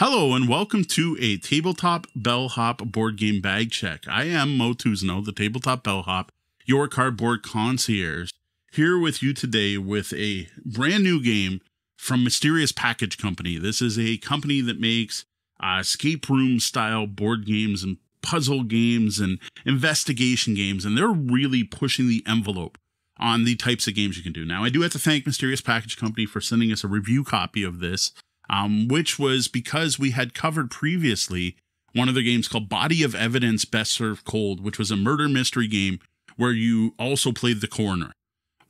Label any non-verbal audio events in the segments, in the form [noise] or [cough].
Hello and welcome to a tabletop bellhop board game bag check. I am Moe Tousignant, the tabletop bellhop, your cardboard concierge, here with you today with a brand new game from Mysterious Package Company. This is a company that makes uh, escape room style board games and puzzle games and investigation games, and they're really pushing the envelope on the types of games you can do. Now, I do have to thank Mysterious Package Company for sending us a review copy of this um, which was because we had covered previously one of the games called Body of Evidence Best Served Cold, which was a murder mystery game where you also played the coroner.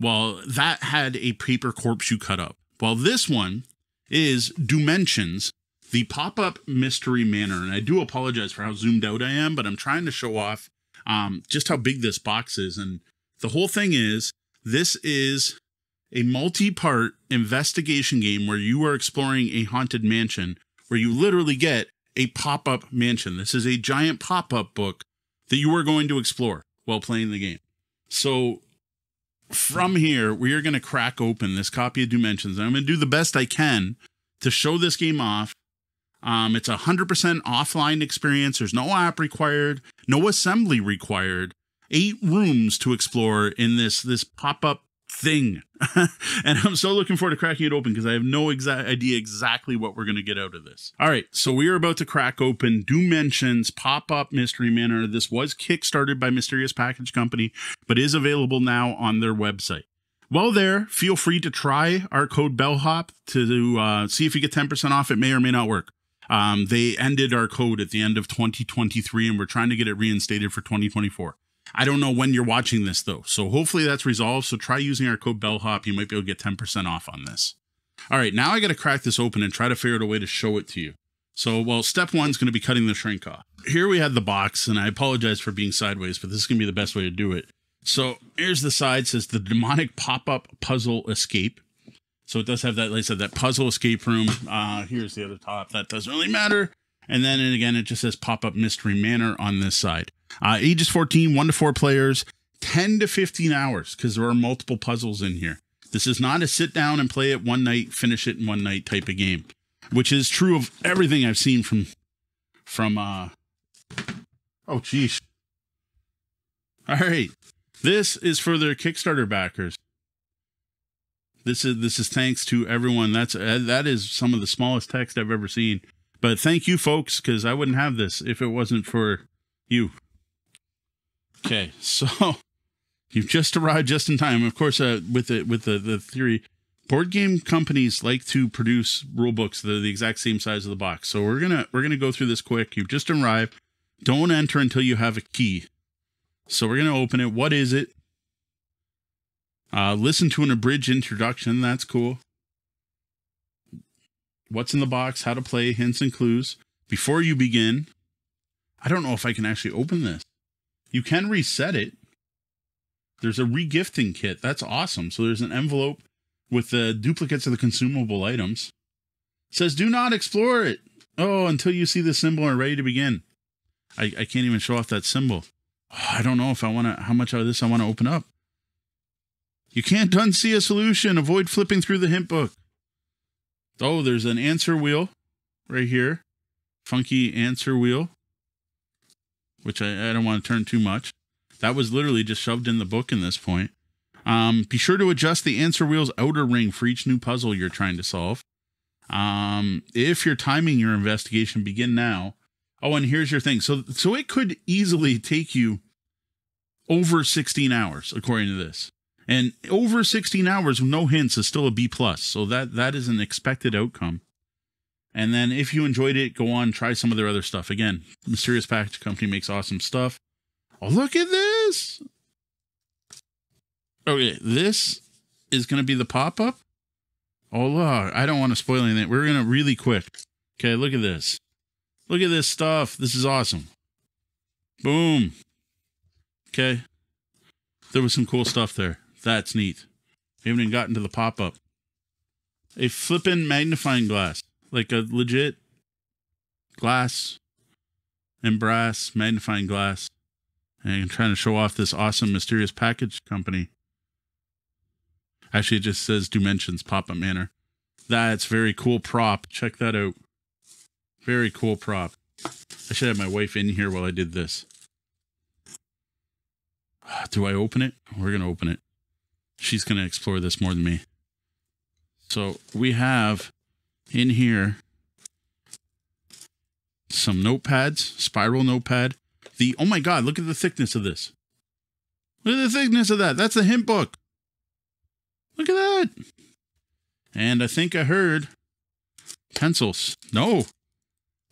Well, that had a paper corpse you cut up. Well, this one is Doomensions, the pop up mystery manor. And I do apologize for how zoomed out I am, but I'm trying to show off um, just how big this box is. And the whole thing is this is a multi part investigation game where you are exploring a haunted mansion where you literally get a pop up mansion. This is a giant pop up book that you are going to explore while playing the game. So, from here, we are going to crack open this copy of Doomensions. I'm going to do the best I can to show this game off. Um, it's a 100% offline experience. There's no app required, no assembly required. Eight rooms to explore in this this pop up thing. [laughs] and I'm so looking forward to cracking it open because I have no exact idea exactly what we're going to get out of this. All right, so we are about to crack open Doomensions Pop Up Mystery Manor. This was kickstarted by Mysterious Package Company, but is available now on their website. While there, feel free to try our code Bellhop to uh, see if you get 10% off. It may or may not work. Um, they ended our code at the end of 2023, and we're trying to get it reinstated for 2024. I don't know when you're watching this though. So hopefully that's resolved. So try using our code bellhop. You might be able to get 10% off on this. All right, now I got to crack this open and try to figure out a way to show it to you. So, well, step one is going to be cutting the shrink off. Here we had the box, and I apologize for being sideways, but this is going to be the best way to do it. So here's the side says the demonic pop-up puzzle escape. So it does have that, like I said, that puzzle escape room. Uh, here's the other top. That doesn't really matter. And then and again, it just says pop-up mystery manor on this side. Uh, ages 14, one to four players, 10 to 15 hours because there are multiple puzzles in here. This is not a sit down and play it one night, finish it in one night type of game, which is true of everything I've seen from, from, uh, oh, geez. All right. This is for their Kickstarter backers. This is this is thanks to everyone. That's uh, that is some of the smallest text I've ever seen. But thank you, folks, because I wouldn't have this if it wasn't for you. Okay, so [laughs] you've just arrived just in time. Of course, uh, with the with the the theory, board game companies like to produce rule books that are the exact same size of the box. So we're gonna we're gonna go through this quick. You've just arrived. Don't enter until you have a key. So we're gonna open it. What is it? Uh, listen to an abridged introduction. That's cool. What's in the box? How to play? Hints and clues. Before you begin, I don't know if I can actually open this. You can reset it. There's a regifting kit. That's awesome. So there's an envelope with the duplicates of the consumable items. It says do not explore it. Oh, until you see the symbol and ready to begin. I, I can't even show off that symbol. Oh, I don't know if I want to, how much of this I want to open up. You can't unsee a solution. Avoid flipping through the hint book. Oh, there's an answer wheel right here. Funky answer wheel which I, I don't want to turn too much. That was literally just shoved in the book in this point. Um, be sure to adjust the answer wheel's outer ring for each new puzzle you're trying to solve. Um, if you're timing your investigation, begin now. Oh, and here's your thing. So, so it could easily take you over 16 hours, according to this. And over 16 hours with no hints is still a B plus. So that that is an expected outcome. And then if you enjoyed it, go on, try some of their other stuff. Again, Mysterious Package Company makes awesome stuff. Oh, look at this. Okay, this is going to be the pop up. Oh, look, I don't want to spoil anything. We're going to really quick. Okay, look at this. Look at this stuff. This is awesome. Boom. Okay. There was some cool stuff there. That's neat. We haven't even gotten to the pop up. A flippin' magnifying glass like a legit glass and brass magnifying glass. And trying to show off this awesome mysterious package company. Actually, it just says Doomensions Pop Up Manor. That's very cool prop. Check that out. Very cool prop. I should have my wife in here while I did this. [sighs] Do I open it? We're going to open it. She's going to explore this more than me. So we have in here some notepads, spiral notepad. The oh my god, look at the thickness of this. Look at the thickness of that. That's the hint book. Look at that. And I think I heard pencils. No,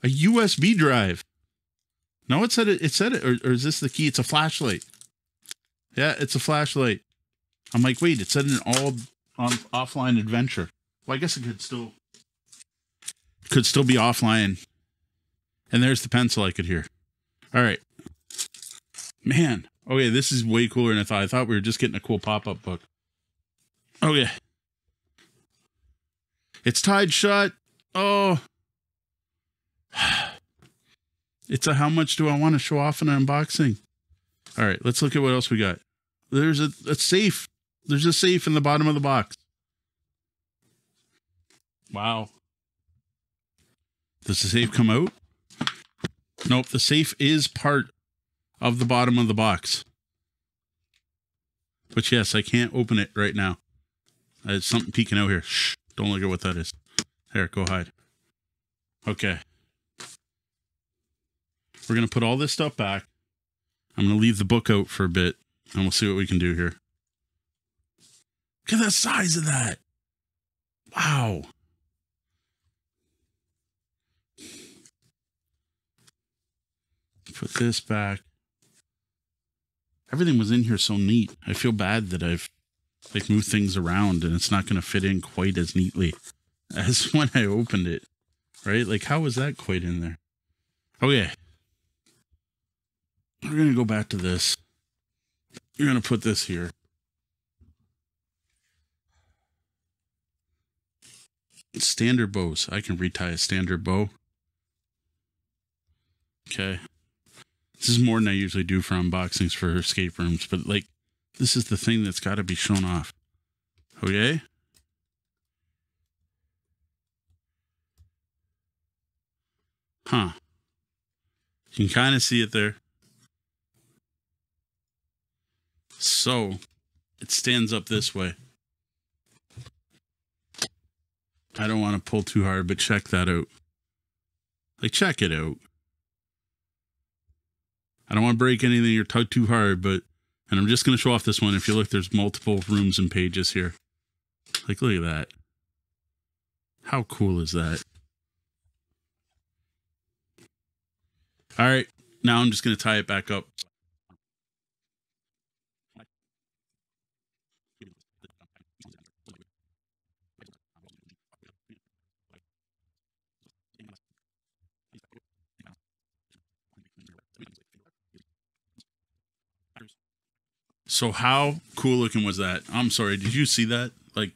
a USB drive. No, it said it. It said it. Or, or is this the key? It's a flashlight. Yeah, it's a flashlight. I'm like, wait, it said an all on offline adventure. Well, I guess it could still could still be offline. And there's the pencil I could hear. All right. Man. Okay, this is way cooler than I thought. I thought we were just getting a cool pop-up book. Okay. It's tied shut. Oh. [sighs] It's a how much do I want to show off in an unboxing? All right, let's look at what else we got. There's a, a safe. There's a safe in the bottom of the box. Wow. Does the safe come out? Nope, the safe is part of the bottom of the box. But yes, I can't open it right now. There's something peeking out here. Shh, don't look at what that is. There, go hide. Okay. We're going to put all this stuff back. I'm going to leave the book out for a bit, and we'll see what we can do here. Look at the size of that. Wow. Put this back. Everything was in here so neat. I feel bad that I've like moved things around and it's not going to fit in quite as neatly [laughs] as when I opened it. Right? Like how was that quite in there? Okay. We're going to go back to this. You're going to put this here. Standard bows. I can retie a standard bow. Okay. This is more than I usually do for unboxings for escape rooms, but like, this is the thing that's got to be shown off. Okay? Huh. You can kind of see it there. So, it stands up this way. I don't want to pull too hard, but check that out. Like, check it out. I don't want to break anything or tug too hard, but and I'm just going to show off this one. If you look, there's multiple rooms and pages here. Like, look at that. How cool is that? All right, now I'm just going to tie it back up. So how cool looking was that? I'm sorry, did you see that? Like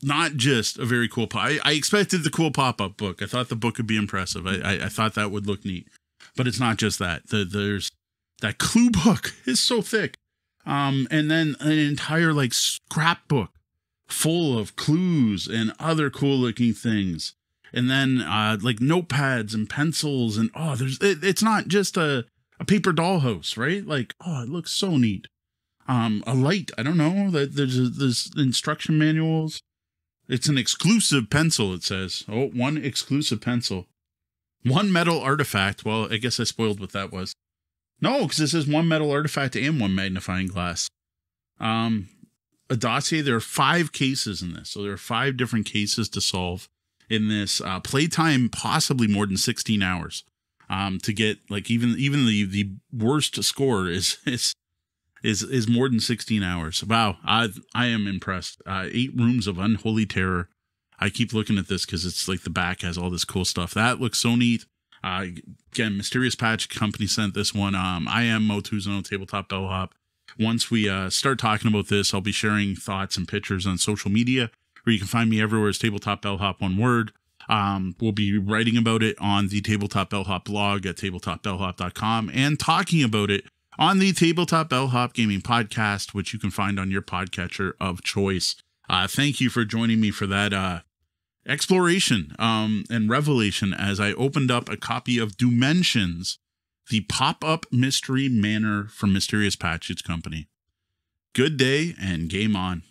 not just a very cool pop. I, I expected the cool pop-up book. I thought the book would be impressive. I, I, I thought that would look neat. But it's not just that. The, there's that clue [laughs] book is so thick. Um, and then an entire like scrapbook full of clues and other cool looking things. And then uh like notepads and pencils and oh there's it, it's not just a a paper dollhouse, right? Like, oh, it looks so neat. Um, a light. I don't know that there's a, there's instruction manuals. It's an exclusive pencil. It says, oh, one exclusive pencil, one metal artifact. Well, I guess I spoiled what that was. No, because it says one metal artifact and one magnifying glass. Um, a dossier. There are five cases in this, so there are five different cases to solve in this. Uh, playtime possibly more than sixteen hours um, to get like even even the the worst score is [laughs] is is is more than 16 hours. Wow, I I am impressed. Uh, eight rooms of unholy terror. I keep looking at this because it's like the back has all this cool stuff. That looks so neat. Uh, again, Mysterious Package Company sent this one. Um, I am Moe Tousignant Tabletop Bellhop. Once we uh, start talking about this, I'll be sharing thoughts and pictures on social media, where you can find me everywhere as Tabletop Bellhop, one word. Um, we'll be writing about it on the Tabletop Bellhop blog at tabletopbellhop.com and talking about it on the Tabletop Bellhop Gaming Podcast, which you can find on your podcatcher of choice. Uh, thank you for joining me for that uh, exploration um, and revelation as I opened up a copy of Doomensions, the pop up mystery manor from Mysterious Package Company. Good day and game on.